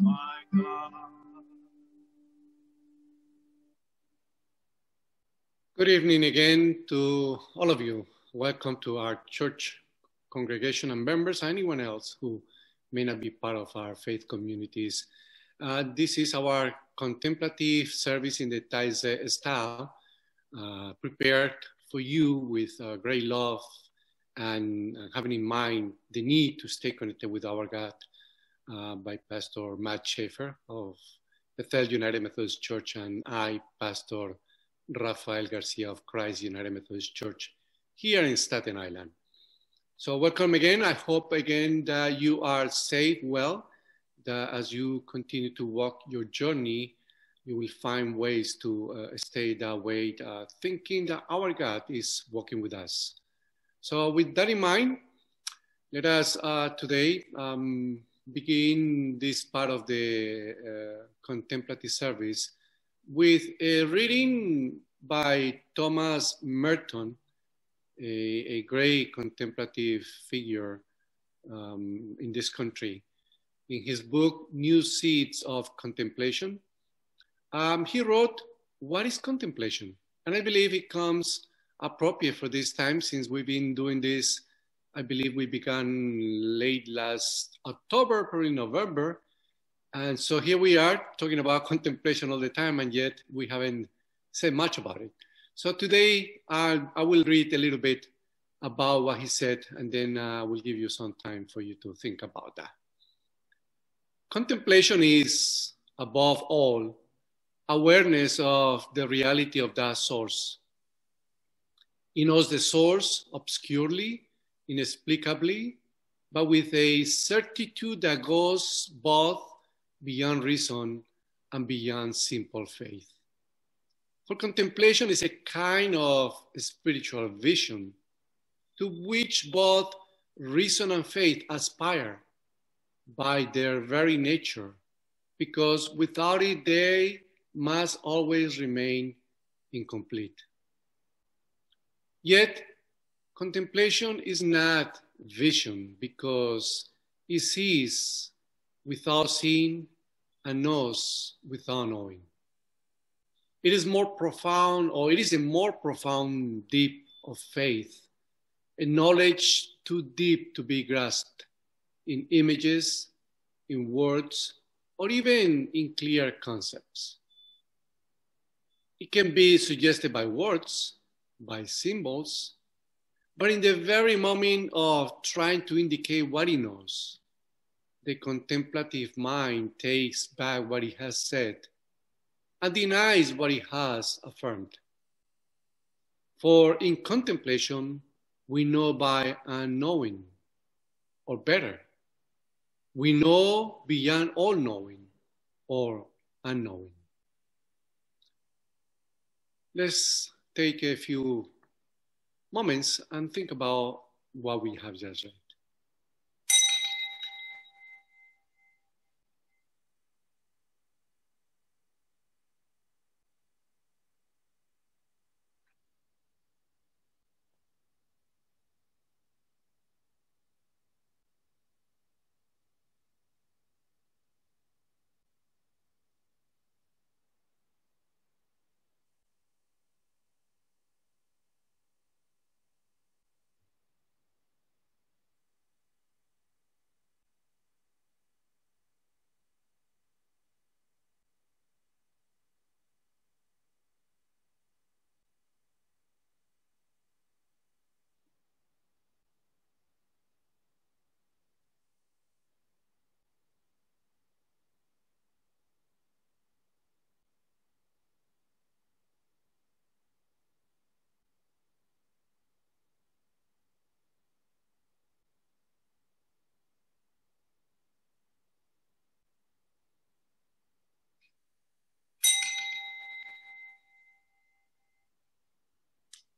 my God. Good evening again to all of you. Welcome to our church congregation and members, anyone else who may not be part of our faith communities. Uh, this is our contemplative service in the Taizé style, uh, prepared for you with uh, great love and uh, having in mind the need to stay connected with our God uh, by Pastor Matt Schaeffer of Bethel United Methodist Church and I, Pastor Rafael Garcia of Christ United Methodist Church here in Staten Island. So welcome again. I hope again that you are safe, well, that as you continue to walk your journey, you will find ways to uh, stay that way, uh, thinking that our God is walking with us. So with that in mind, let us uh, today um, begin this part of the uh, contemplative service with a reading by Thomas Merton, a, a great contemplative figure um, in this country. In his book, New Seeds of Contemplation, um, he wrote, What is contemplation? And I believe it comes appropriate for this time since we've been doing this. I believe we began late last October, probably November, and so here we are talking about contemplation all the time, and yet we haven't said much about it. So today I, I will read a little bit about what he said, and then I uh, will give you some time for you to think about that. Contemplation is, above all, awareness of the reality of that source. He knows the source obscurely, inexplicably, but with a certitude that goes both beyond reason and beyond simple faith. For contemplation is a kind of spiritual vision to which both reason and faith aspire by their very nature, because without it they must always remain incomplete. Yet, contemplation is not vision because it sees without seeing and knows without knowing. It is more profound, or it is a more profound deep of faith, a knowledge too deep to be grasped in images, in words, or even in clear concepts. It can be suggested by words, by symbols, but in the very moment of trying to indicate what he knows, the contemplative mind takes back what he has said and denies what he has affirmed. For in contemplation, we know by unknowing, or better, we know beyond all knowing or unknowing. Let's take a few moments and think about what we have just.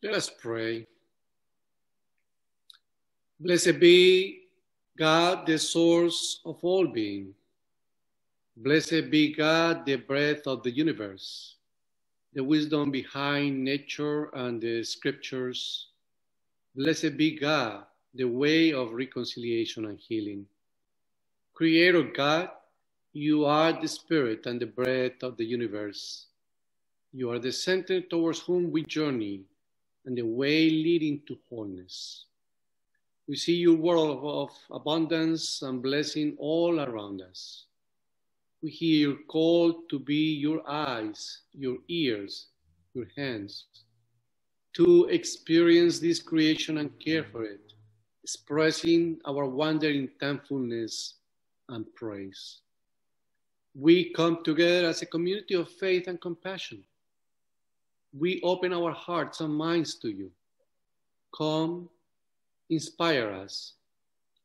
Let us pray. Blessed be God, the source of all being. Blessed be God, the breath of the universe, the wisdom behind nature and the scriptures. Blessed be God, the way of reconciliation and healing. Creator God, you are the spirit and the breath of the universe. You are the center towards whom we journey and the way leading to wholeness. We see your world of abundance and blessing all around us. We hear your call to be your eyes, your ears, your hands, to experience this creation and care for it, expressing our wonder in thankfulness and praise. We come together as a community of faith and compassion we open our hearts and minds to you. Come, inspire us,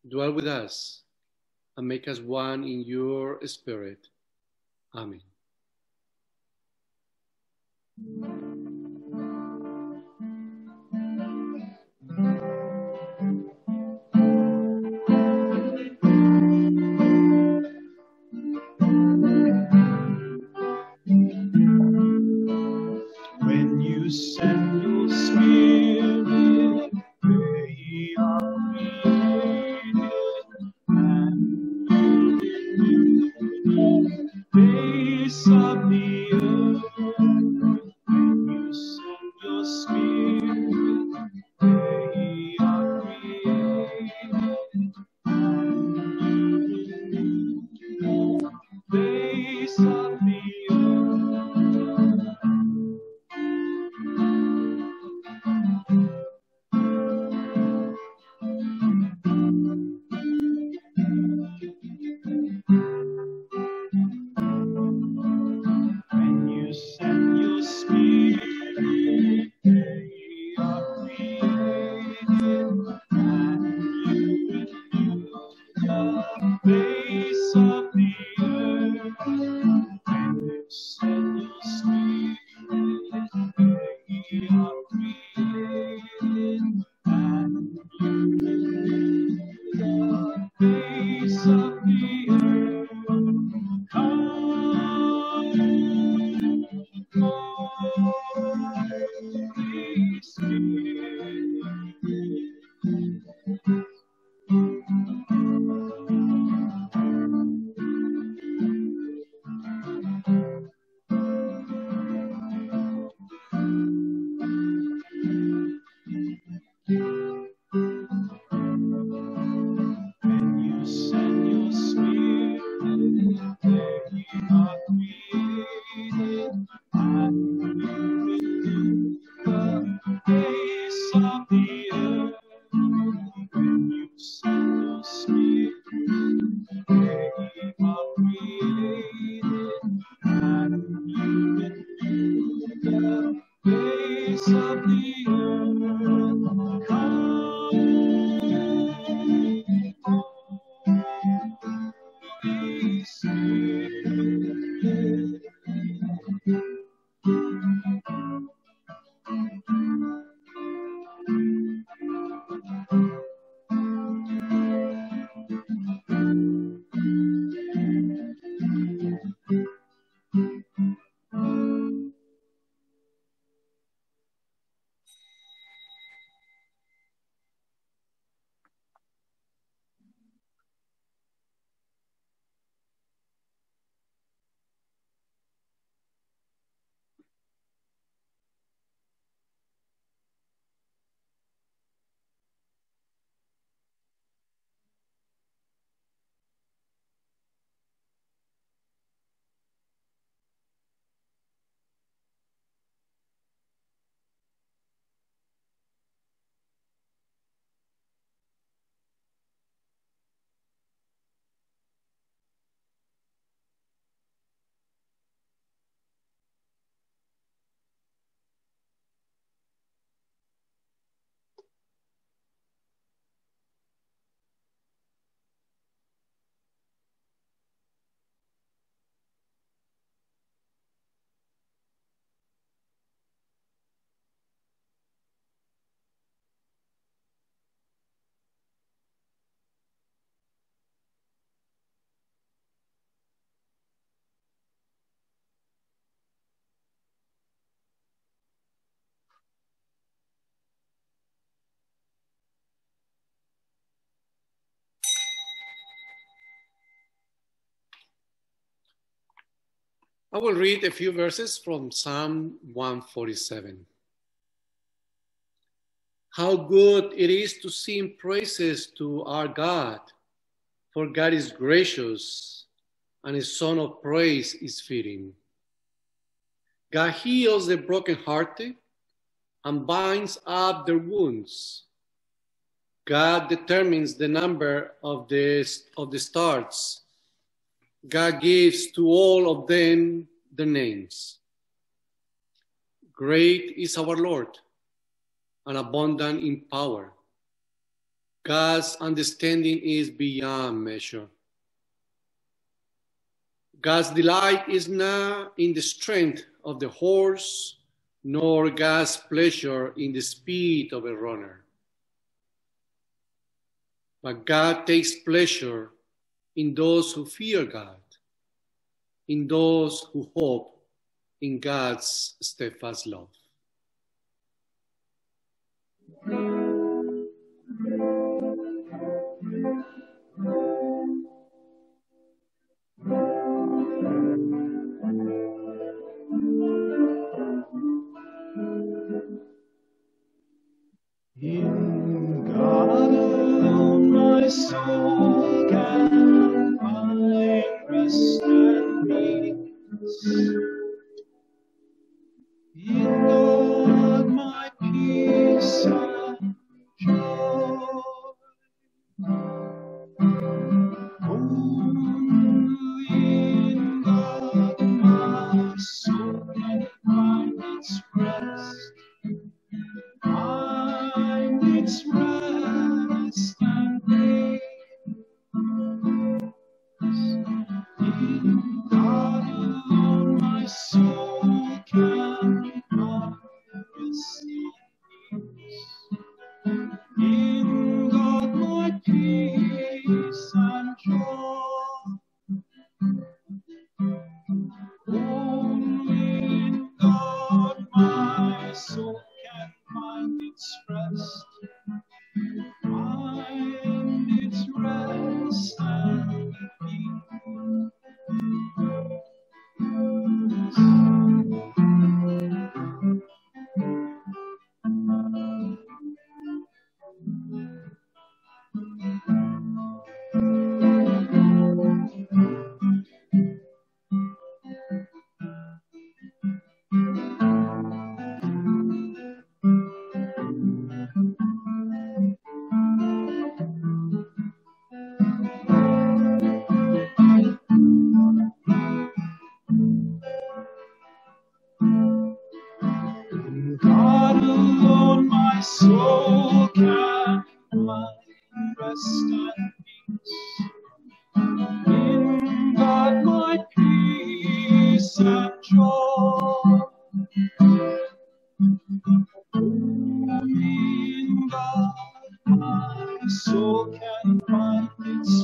dwell with us, and make us one in your spirit. Amen. Face I will read a few verses from Psalm 147. How good it is to sing praises to our God, for God is gracious and his song of praise is fitting. God heals the brokenhearted and binds up their wounds. God determines the number of the, of the stars. God gives to all of them the names. Great is our Lord and abundant in power. God's understanding is beyond measure. God's delight is not in the strength of the horse, nor God's pleasure in the speed of a runner. But God takes pleasure in those who fear God, in those who hope in God's steadfast love. In God alone my soul rest and peace. Can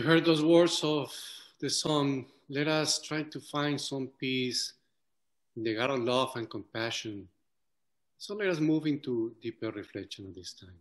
you heard those words of the song? Let us try to find some peace in the God of love and compassion. So let us move into deeper reflection at this time.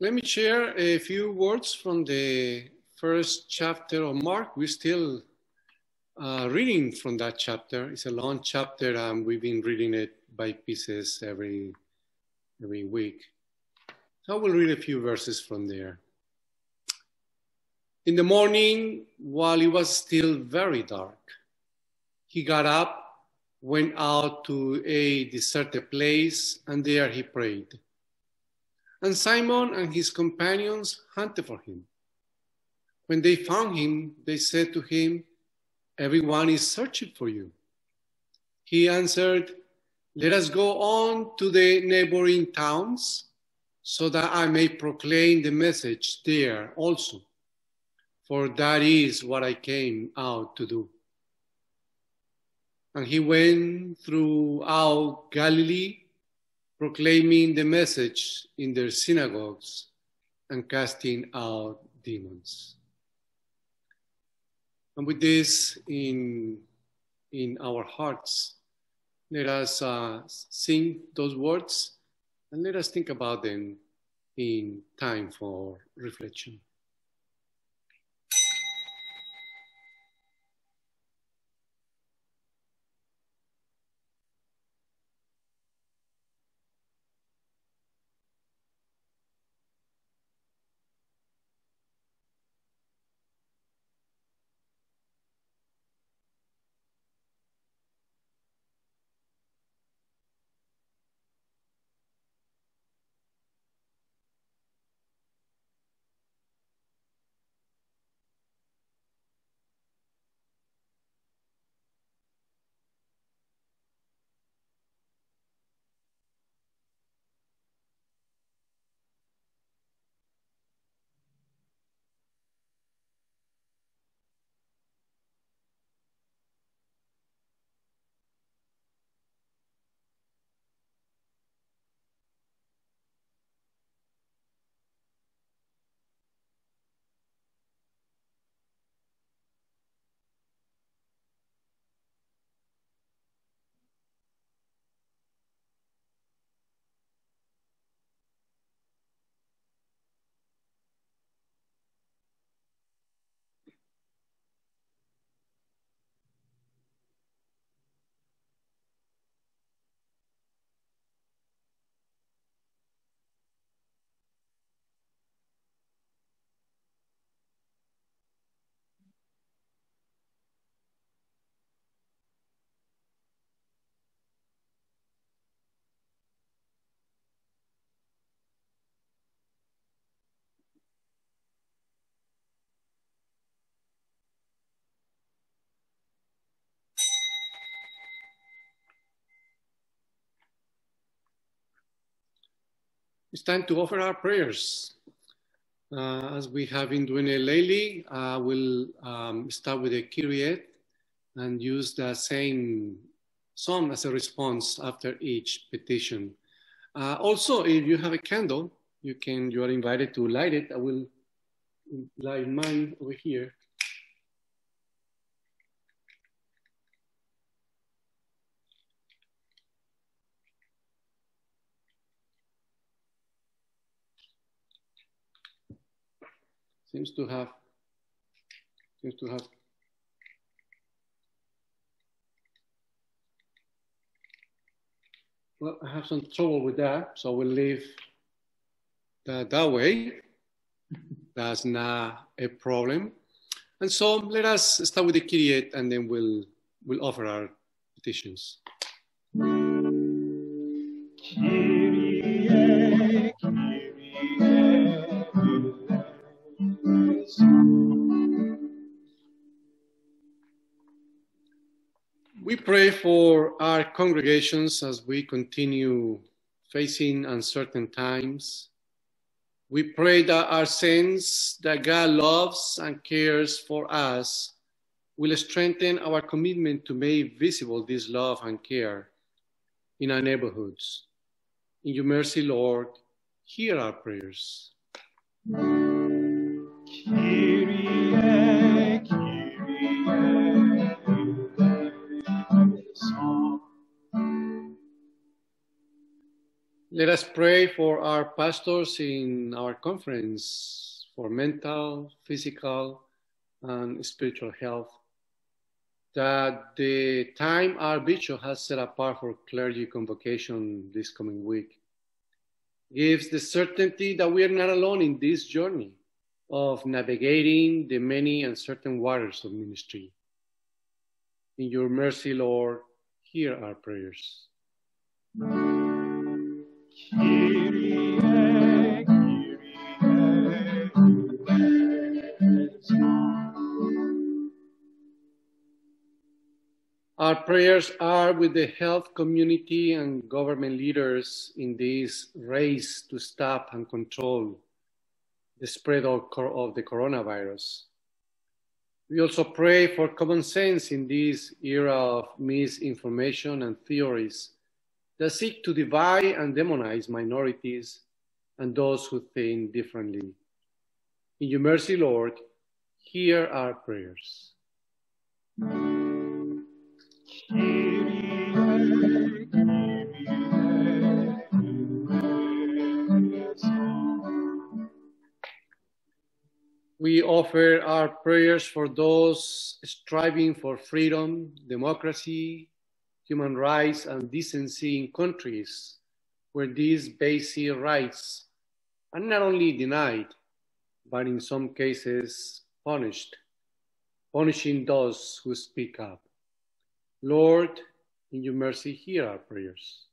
Let me share a few words from the first chapter of Mark. We're still uh, reading from that chapter. It's a long chapter, and we've been reading it by pieces every every week. So I will read a few verses from there. In the morning, while it was still very dark, he got up, went out to a deserted place, and there he prayed. And Simon and his companions hunted for him. When they found him, they said to him, Everyone is searching for you. He answered, Let us go on to the neighboring towns so that I may proclaim the message there also. For that is what I came out to do. And he went throughout Galilee proclaiming the message in their synagogues and casting out demons. And with this in, in our hearts, let us uh, sing those words and let us think about them in time for reflection. It's time to offer our prayers. Uh, as we have been doing it lately, uh, we'll um, start with a Kyrie and use the same psalm as a response after each petition. Uh, also, if you have a candle, you can. You are invited to light it. I will light mine over here. Seems to have seems to have well I have some trouble with that so we'll leave that that way that's not a problem and so let us start with the Kyrie and then we'll we'll offer our petitions. We pray for our congregations as we continue facing uncertain times. We pray that our sense that God loves and cares for us will strengthen our commitment to make visible this love and care in our neighborhoods. In your mercy, Lord, hear our prayers. Let us pray for our pastors in our conference for mental, physical, and spiritual health. That the time our bishop has set apart for clergy convocation this coming week gives the certainty that we are not alone in this journey of navigating the many uncertain waters of ministry. In your mercy, Lord, hear our prayers. Our prayers are with the health community and government leaders in this race to stop and control the spread of the coronavirus. We also pray for common sense in this era of misinformation and theories that seek to divide and demonize minorities and those who think differently. In your mercy, Lord, hear our prayers. We offer our prayers for those striving for freedom, democracy, human rights, and decency in countries where these basic rights are not only denied, but in some cases punished, punishing those who speak up. Lord, in your mercy, hear our prayers.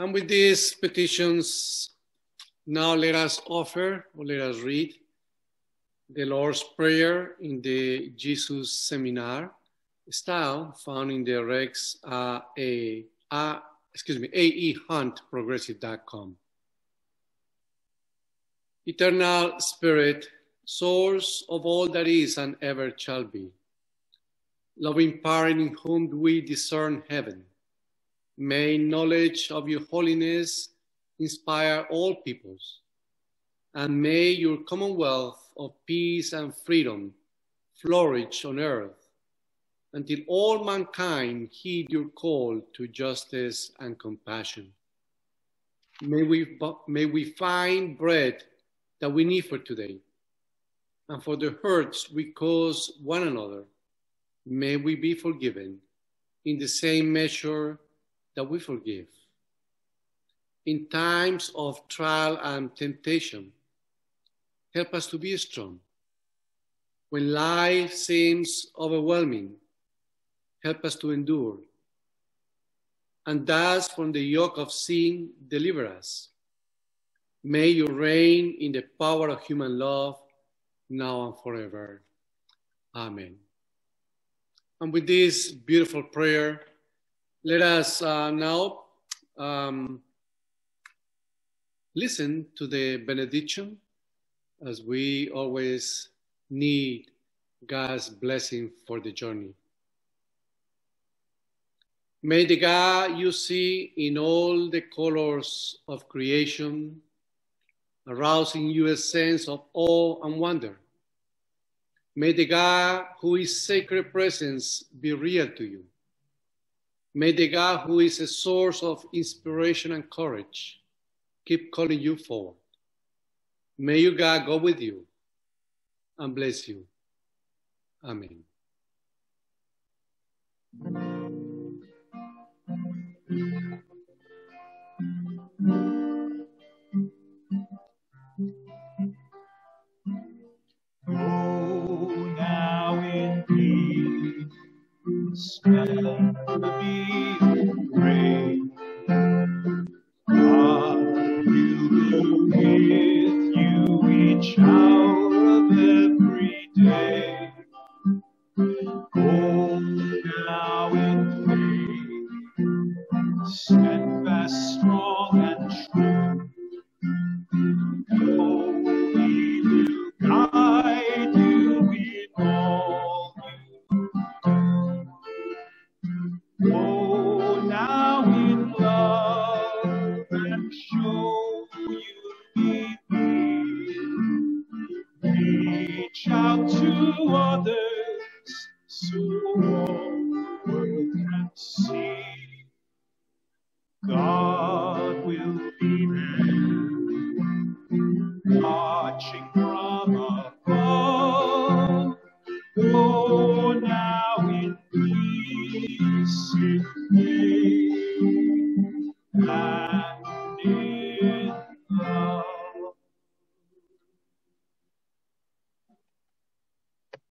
And with these petitions, now let us offer or let us read the Lord's Prayer in the Jesus Seminar style found in the Rex uh, a, uh, excuse me, aehuntprogressive.com. Eternal Spirit, source of all that is and ever shall be, loving parent in whom we discern heaven, may knowledge of your holiness inspire all peoples, and may your commonwealth of peace and freedom flourish on earth until all mankind heed your call to justice and compassion. May we, may we find bread that we need for today, and for the hurts we cause one another, may we be forgiven in the same measure that we forgive. In times of trial and temptation, help us to be strong. When life seems overwhelming, help us to endure. And thus from the yoke of sin, deliver us. May you reign in the power of human love, now and forever. Amen. And with this beautiful prayer, let us uh, now um, listen to the benediction as we always need God's blessing for the journey. May the God you see in all the colors of creation arouse in you a sense of awe and wonder. May the God who is sacred presence be real to you. May the God who is a source of inspiration and courage keep calling you forward. May you God go with you and bless you. Amen. Go stand be great. God will be with you each hour of every day. Go now in faith, steadfast, strong,